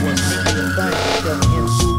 When 面